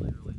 literally